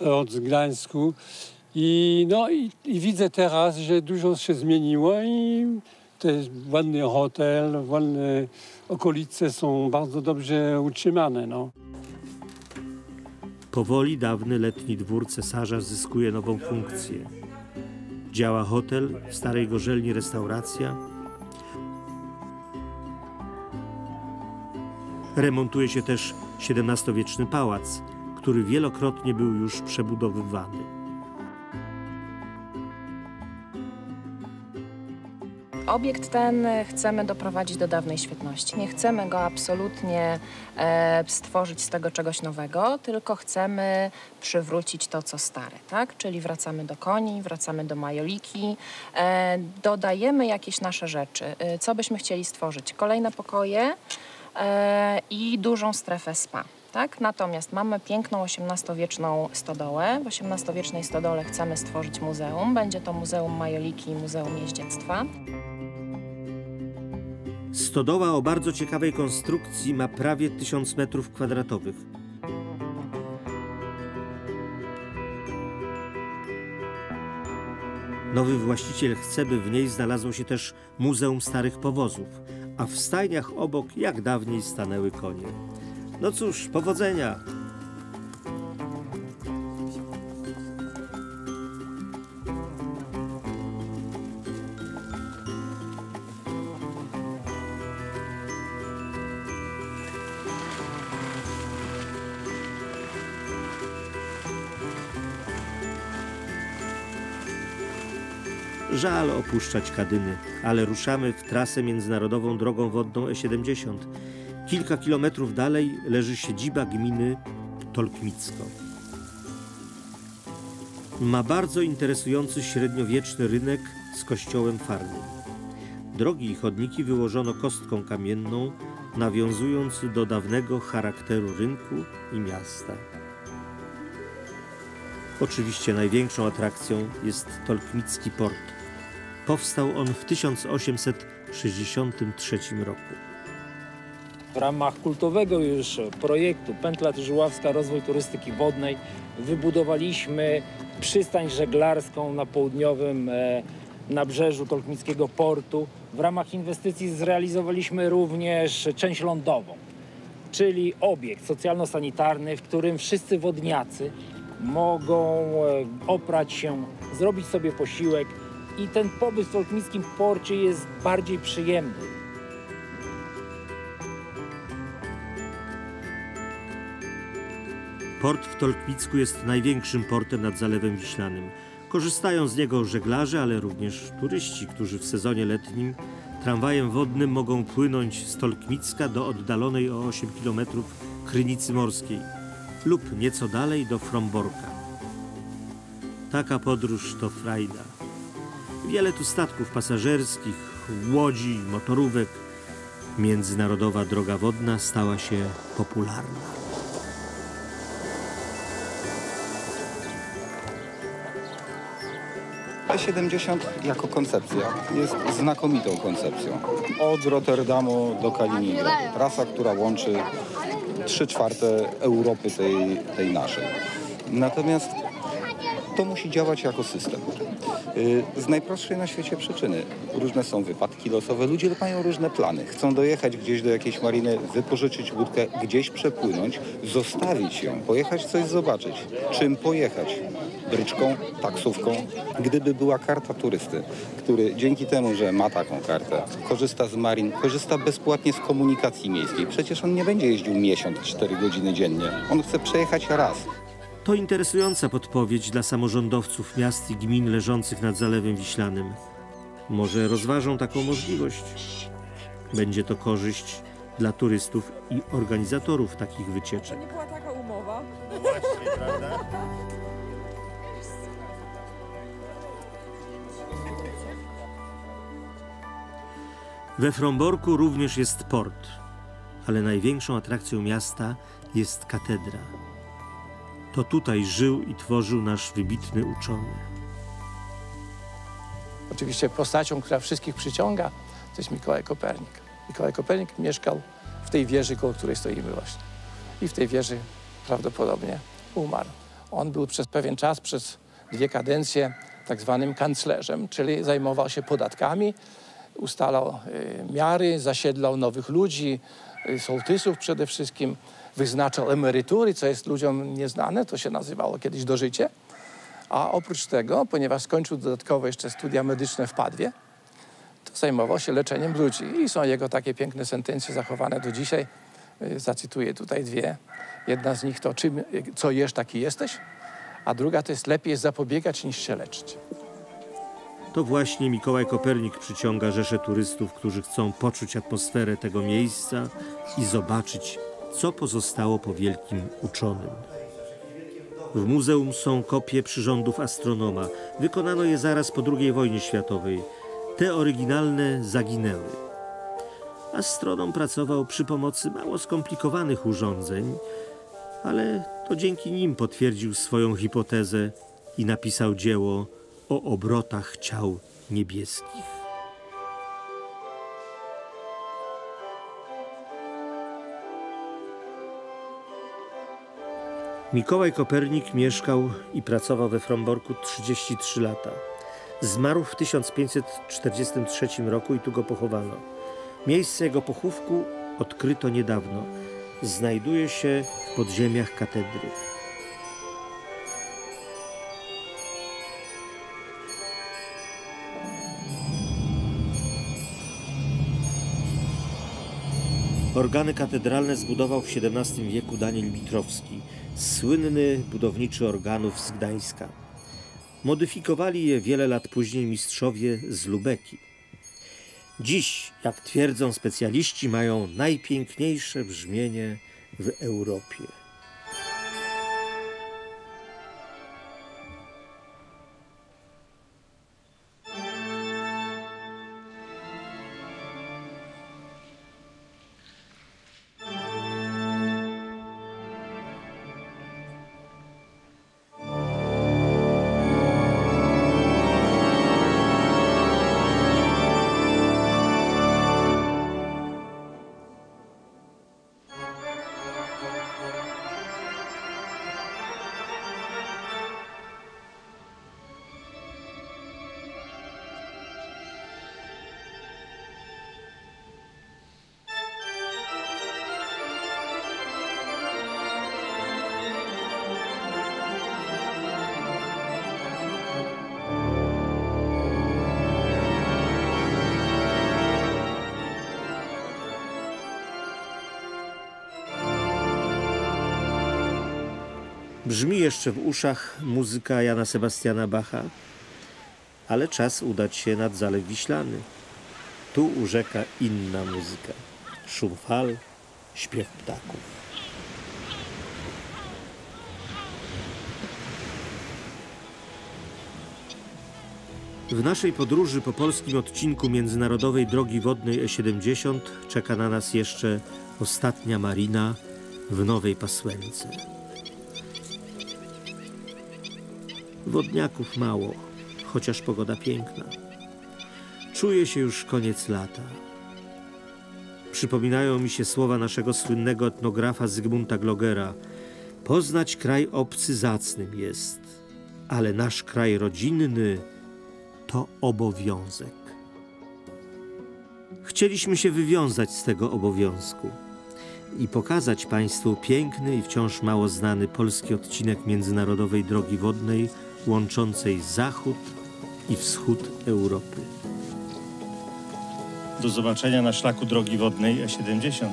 od Gdańsku. I, no, i, i widzę teraz, że dużo się zmieniło i te ładny hotel, ładne okolice są bardzo dobrze utrzymane. No. Powoli dawny letni dwór cesarza zyskuje nową funkcję. Działa hotel, w Starej Gorzelni restauracja. Remontuje się też XVII-wieczny pałac, który wielokrotnie był już przebudowywany. Obiekt ten chcemy doprowadzić do dawnej świetności. Nie chcemy go absolutnie e, stworzyć z tego czegoś nowego, tylko chcemy przywrócić to, co stare, tak? Czyli wracamy do koni, wracamy do majoliki, e, dodajemy jakieś nasze rzeczy. E, co byśmy chcieli stworzyć? Kolejne pokoje i dużą strefę spa. Tak? Natomiast mamy piękną XVIII-wieczną stodołę. W XVIII-wiecznej stodole chcemy stworzyć muzeum. Będzie to Muzeum Majoliki i Muzeum Jeździectwa. Stodoła o bardzo ciekawej konstrukcji ma prawie 1000 metrów kwadratowych. Nowy właściciel chce, by w niej znalazło się też Muzeum Starych Powozów, a w stajniach obok jak dawniej stanęły konie. No cóż, powodzenia! Żal opuszczać Kadyny, ale ruszamy w trasę międzynarodową drogą wodną E70. Kilka kilometrów dalej leży siedziba gminy Tolkmicko. Ma bardzo interesujący średniowieczny rynek z kościołem farnym. Drogi i chodniki wyłożono kostką kamienną, nawiązując do dawnego charakteru rynku i miasta. Oczywiście największą atrakcją jest Tolkmicki Port. Powstał on w 1863 roku. W ramach kultowego już projektu Pętla Tyżuławska Rozwój Turystyki Wodnej wybudowaliśmy przystań żeglarską na południowym e, nabrzeżu Tolkmickiego Portu. W ramach inwestycji zrealizowaliśmy również część lądową, czyli obiekt socjalno-sanitarny, w którym wszyscy wodniacy mogą e, oprać się, zrobić sobie posiłek i ten pobyt w Tolkmickim Porcie jest bardziej przyjemny. Port w Tolkmicku jest największym portem nad Zalewem Wiślanym. Korzystają z niego żeglarze, ale również turyści, którzy w sezonie letnim tramwajem wodnym mogą płynąć z Tolkmicka do oddalonej o 8 km Krynicy Morskiej lub nieco dalej do Fromborka. Taka podróż to frajda. Wiele tu statków pasażerskich, łodzi, motorówek. Międzynarodowa droga wodna stała się popularna. E70 jako koncepcja jest znakomitą koncepcją. Od Rotterdamu do Kaliningradu. Trasa, która łączy 3 czwarte Europy tej, tej naszej. Natomiast to musi działać jako system. Y, Z najprostszej na świecie przyczyny. Różne są wypadki losowe, ludzie mają różne plany. Chcą dojechać gdzieś do jakiejś mariny, wypożyczyć łódkę, gdzieś przepłynąć, zostawić ją, pojechać coś zobaczyć. Czym pojechać? Bryczką, taksówką. Gdyby była karta turysty, który dzięki temu, że ma taką kartę, korzysta z marin, korzysta bezpłatnie z komunikacji miejskiej. Przecież on nie będzie jeździł miesiąc, 4 godziny dziennie. On chce przejechać raz. To interesująca podpowiedź dla samorządowców miast i gmin leżących nad Zalewem Wiślanym. Może rozważą taką możliwość. Będzie to korzyść dla turystów i organizatorów takich wycieczek. Nie była taka umowa. We Fromborku również jest port, ale największą atrakcją miasta jest katedra. To tutaj żył i tworzył nasz wybitny uczony. Oczywiście postacią, która wszystkich przyciąga, to jest Mikołaj Kopernik. Mikołaj Kopernik mieszkał w tej wieży, koło której stoimy właśnie. I w tej wieży prawdopodobnie umarł. On był przez pewien czas, przez dwie kadencje tak zwanym kanclerzem, czyli zajmował się podatkami, ustalał y, miary, zasiedlał nowych ludzi, y, sołtysów przede wszystkim, wyznaczał emerytury, co jest ludziom nieznane, to się nazywało kiedyś dożycie. A oprócz tego, ponieważ skończył dodatkowo jeszcze studia medyczne w Padwie, to zajmował się leczeniem ludzi. I są jego takie piękne sentencje zachowane do dzisiaj. Y, Zacytuję tutaj dwie. Jedna z nich to, czym, co jesz, taki jesteś, a druga to jest lepiej zapobiegać niż się leczyć. To właśnie Mikołaj Kopernik przyciąga rzesze turystów, którzy chcą poczuć atmosferę tego miejsca i zobaczyć, co pozostało po wielkim uczonym. W muzeum są kopie przyrządów astronoma. Wykonano je zaraz po II wojnie światowej. Te oryginalne zaginęły. Astronom pracował przy pomocy mało skomplikowanych urządzeń, ale to dzięki nim potwierdził swoją hipotezę i napisał dzieło o obrotach ciał niebieskich. Mikołaj Kopernik mieszkał i pracował we Fromborku 33 lata. Zmarł w 1543 roku i tu go pochowano. Miejsce jego pochówku odkryto niedawno. Znajduje się w podziemiach katedry. Organy katedralne zbudował w XVII wieku Daniel Mitrowski, słynny budowniczy organów z Gdańska. Modyfikowali je wiele lat później mistrzowie z Lubeki. Dziś, jak twierdzą specjaliści, mają najpiękniejsze brzmienie w Europie. Brzmi jeszcze w uszach muzyka Jana Sebastiana Bacha, ale czas udać się nad Zalew Wiślany. Tu u rzeka inna muzyka. Szum fal, śpiew ptaków. W naszej podróży po polskim odcinku międzynarodowej drogi wodnej E70 czeka na nas jeszcze ostatnia marina w Nowej Pasłęce. Wodniaków mało, chociaż pogoda piękna. Czuje się już koniec lata. Przypominają mi się słowa naszego słynnego etnografa Zygmunta Glogera. Poznać kraj obcy zacnym jest, ale nasz kraj rodzinny to obowiązek. Chcieliśmy się wywiązać z tego obowiązku i pokazać Państwu piękny i wciąż mało znany polski odcinek międzynarodowej drogi wodnej łączącej zachód i wschód Europy. Do zobaczenia na szlaku drogi wodnej E70.